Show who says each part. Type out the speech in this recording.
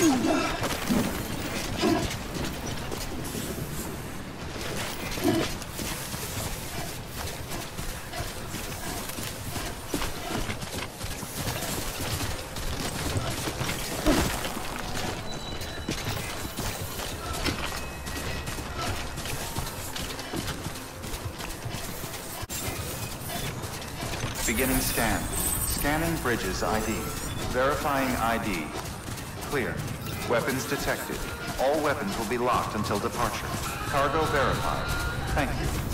Speaker 1: Beginning scan. Scanning bridges ID. Verifying ID. Clear. Weapons detected. All weapons will be locked until departure. Cargo verified. Thank you.